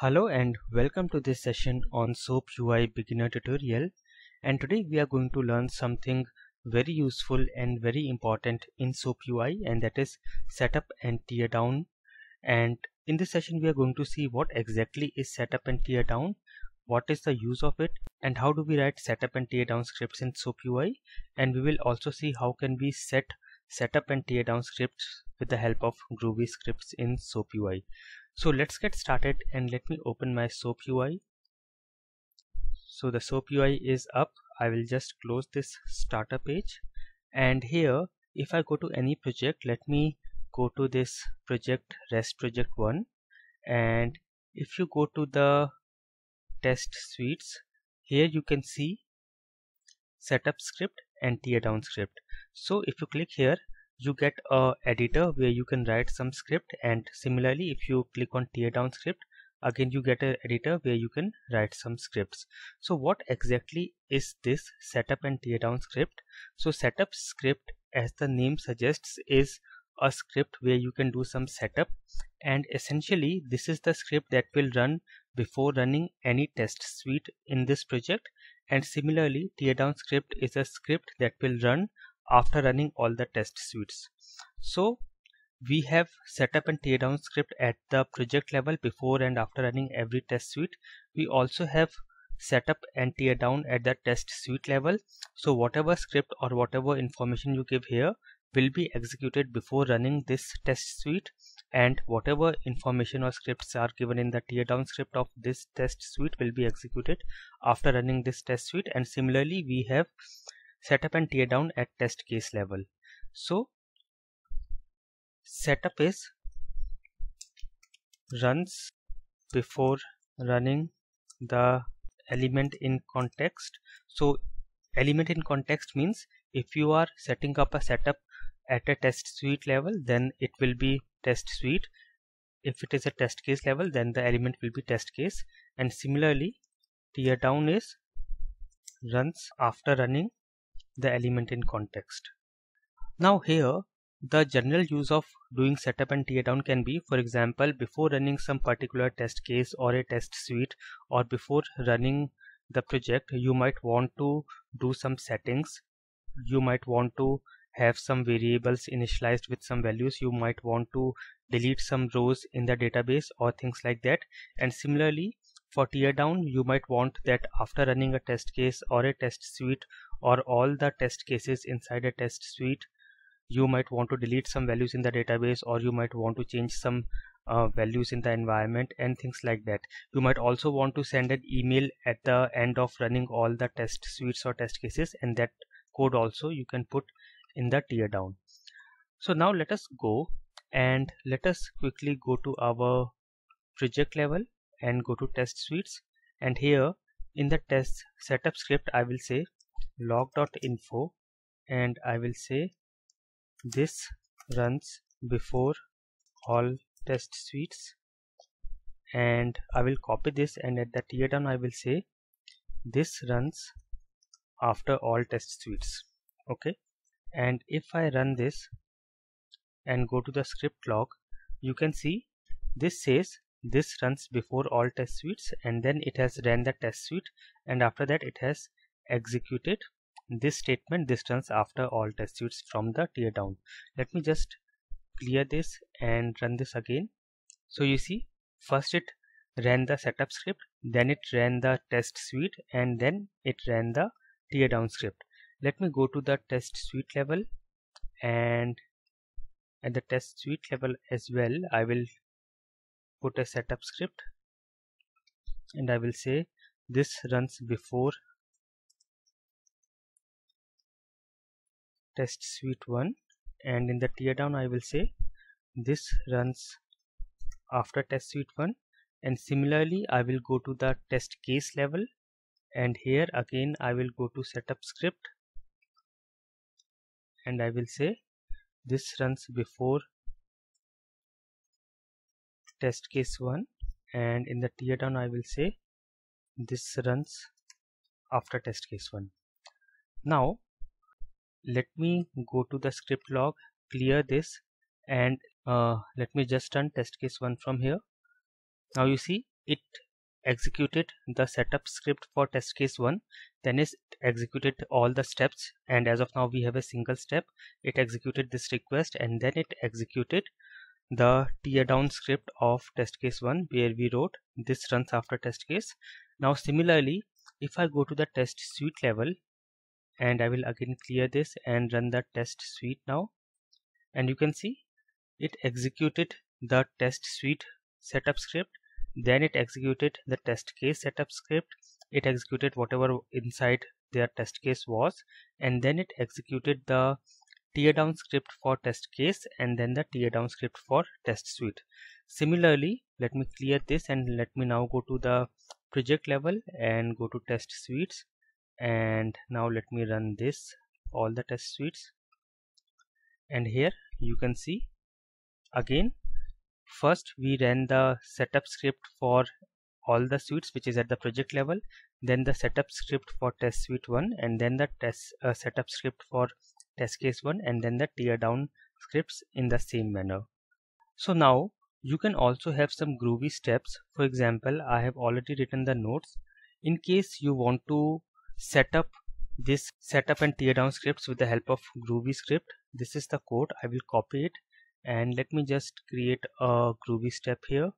Hello and welcome to this session on SOAP UI beginner tutorial. And today we are going to learn something very useful and very important in SOAP UI and that is setup and tear down. And in this session we are going to see what exactly is setup and tear down what is the use of it and how do we write setup and tear down scripts in SOAP UI and we will also see how can we set setup and tear down scripts with the help of Groovy scripts in SOAP UI. So let's get started and let me open my SOAP UI. So the SOAP UI is up. I will just close this starter page and here if I go to any project let me go to this project rest project 1 and if you go to the test suites here you can see setup script and teardown script so if you click here you get a editor where you can write some script and similarly if you click on teardown script again you get an editor where you can write some scripts. So what exactly is this setup and teardown script? So setup script as the name suggests is a script where you can do some setup and essentially this is the script that will run before running any test suite in this project. And similarly teardown script is a script that will run after running all the test suites. So we have setup and teardown script at the project level before and after running every test suite. We also have setup and teardown at the test suite level. So whatever script or whatever information you give here will be executed before running this test suite and whatever information or scripts are given in the teardown script of this test suite will be executed after running this test suite and similarly we have setup and tear down at test case level. So setup is runs before running the element in context. So element in context means if you are setting up a setup at a test suite level then it will be test suite if it is a test case level then the element will be test case and similarly teardown is runs after running the element in context. Now here the general use of doing setup and teardown can be for example before running some particular test case or a test suite or before running the project you might want to do some settings. You might want to have some variables initialized with some values. You might want to delete some rows in the database or things like that. And similarly for teardown you might want that after running a test case or a test suite or all the test cases inside a test suite you might want to delete some values in the database or you might want to change some uh, values in the environment and things like that. You might also want to send an email at the end of running all the test suites or test cases and that code also you can put in the teardown so now let us go and let us quickly go to our project level and go to test suites. And here in the test setup script I will say log.info and I will say this runs before all test suites. And I will copy this and at the teardown I will say this runs after all test suites. Okay? And if I run this and go to the script log you can see this says this runs before all test suites and then it has ran the test suite and after that it has executed this statement this runs after all test suites from the teardown let me just clear this and run this again. So you see first it ran the setup script then it ran the test suite and then it ran the teardown script. Let me go to the test suite level and at the test suite level as well I will put a setup script and I will say this runs before test suite 1 and in the teardown I will say this runs after test suite 1 and similarly I will go to the test case level. And here again I will go to setup script. And I will say this runs before test case 1 and in the teardown I will say this runs after test case 1 now let me go to the script log clear this and uh, let me just run test case 1 from here. Now you see it executed the setup script for test case 1 then it executed all the steps and as of now we have a single step. It executed this request and then it executed the teardown script of test case 1 where we wrote this runs after test case. Now similarly if I go to the test suite level and I will again clear this and run the test suite now. And you can see it executed the test suite setup script then it executed the test case setup script it executed whatever inside their test case was and then it executed the teardown script for test case and then the teardown script for test suite. Similarly let me clear this and let me now go to the project level and go to test suites and now let me run this all the test suites. And here you can see again first we ran the setup script for all the suites which is at the project level then the setup script for test suite 1 and then the test uh, setup script for test case 1 and then the tear down scripts in the same manner. So now you can also have some groovy steps. For example i have already written the notes. In case you want to set up this setup and tear down scripts with the help of groovy script. This is the code. I will copy it. And let me just create a groovy step here.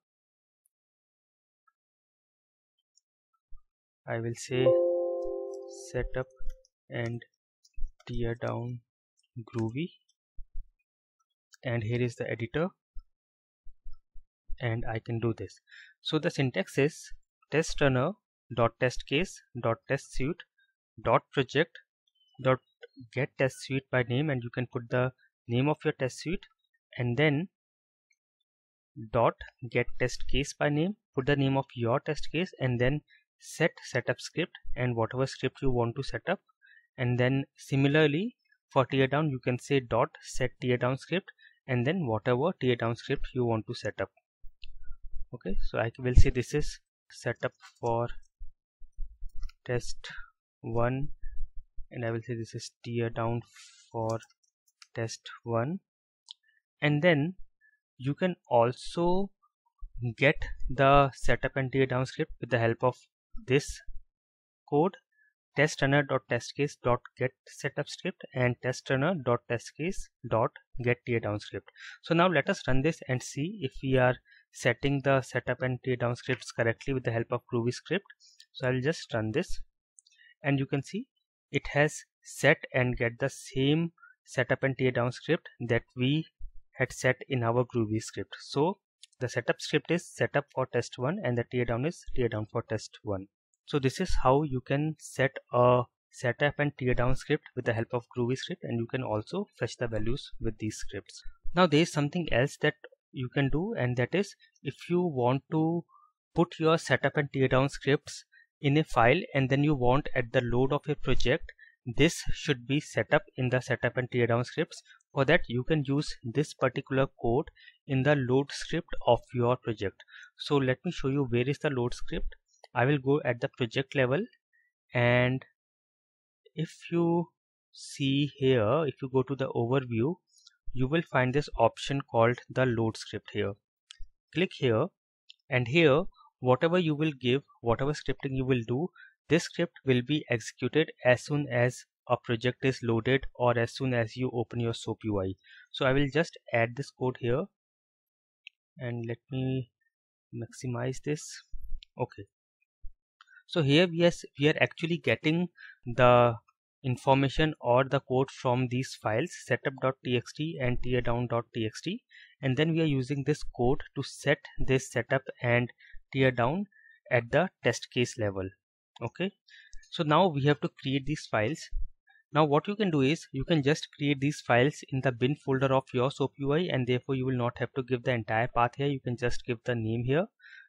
I will say setup and tear down groovy. And here is the editor. And I can do this. So the syntax is test runner test case dot test suite dot project dot get test suite by name and you can put the name of your test suite and then dot get test case by name put the name of your test case and then set setup script and whatever script you want to set up. And then similarly for teardown you can say dot set teardown script and then whatever teardown script you want to set up. Okay so I will say this is setup for test 1 and I will say this is tear down for test 1 and then you can also get the setup and tear down script with the help of this code test runner dot test case dot get setup script and test runner dot test case dot get teardown script so now let us run this and see if we are setting the setup and teardown scripts correctly with the help of groovy script so i'll just run this. And you can see it has set and get the same setup and teardown script that we had set in our groovy script. So the setup script is setup for test 1 and the teardown is teardown for test 1 so this is how you can set a setup and teardown script with the help of groovy script and you can also fetch the values with these scripts. Now there is something else that you can do and that is if you want to put your setup and teardown scripts in a file and then you want at the load of a project this should be set up in the setup and teardown scripts. For that you can use this particular code in the load script of your project. So let me show you where is the load script. I will go at the project level and if you see here if you go to the overview you will find this option called the load script here. Click here and here whatever you will give whatever scripting you will do this script will be executed as soon as a project is loaded or as soon as you open your SOAP UI. So I will just add this code here and let me maximize this. Okay. So here we we are actually getting the information or the code from these files setup.txt and teardown.txt and then we are using this code to set this setup and teardown at the test case level. Okay? So now we have to create these files. Now what you can do is you can just create these files in the bin folder of your SOAP UI and therefore you will not have to give the entire path here. You can just give the name here.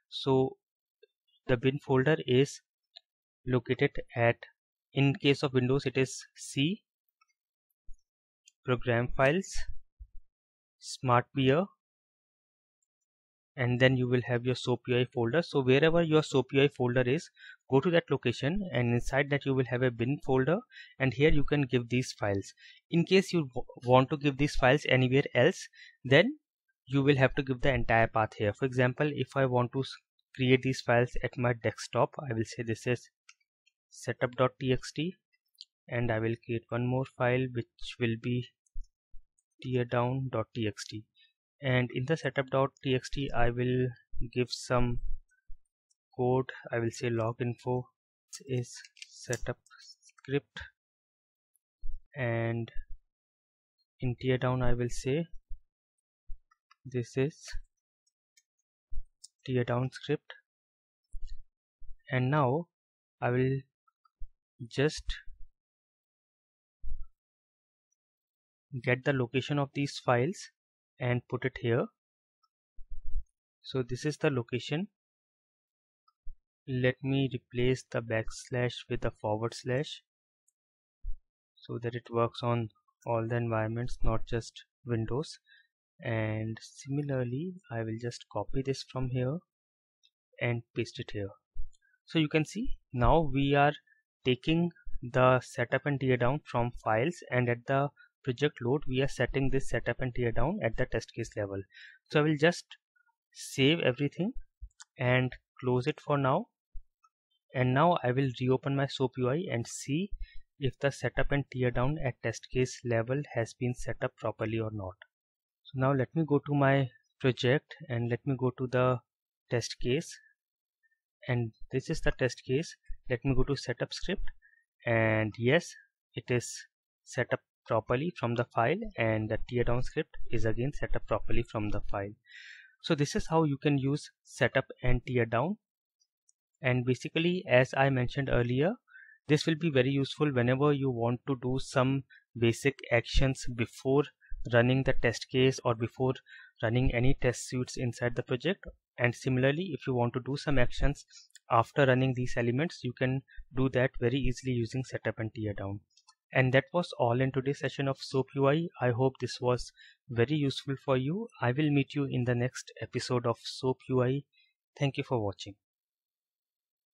So the bin folder is located at in case of Windows it is C program files SmartBear and then you will have your SOAP UI folder. So wherever your SOAP UI folder is, go to that location and inside that you will have a bin folder and here you can give these files. In case you want to give these files anywhere else, then you will have to give the entire path here. For example, if I want to create these files at my desktop I will say this is setup.txt and I will create one more file which will be teardown.txt and in the setup.txt I will give some code. I will say log info is setup script. And in teardown I will say this is teardown script. And now I will just get the location of these files and put it here. So this is the location. Let me replace the backslash with a forward slash so that it works on all the environments not just windows. And similarly I will just copy this from here and paste it here. So you can see now we are taking the setup and tear down from files and at the project load we are setting this setup and tear down at the test case level. So I will just save everything and close it for now. And now I will reopen my SOAP UI and see if the setup and tear down at test case level has been set up properly or not. So now let me go to my project and let me go to the test case. And this is the test case. Let me go to setup script. And yes it is set up properly from the file and the teardown script is again set up properly from the file. So this is how you can use setup and teardown and basically as I mentioned earlier this will be very useful whenever you want to do some basic actions before running the test case or before running any test suites inside the project. And similarly if you want to do some actions after running these elements you can do that very easily using setup and teardown and that was all in today's session of SOAP UI. I hope this was very useful for you. I will meet you in the next episode of SOAP UI. Thank you for watching.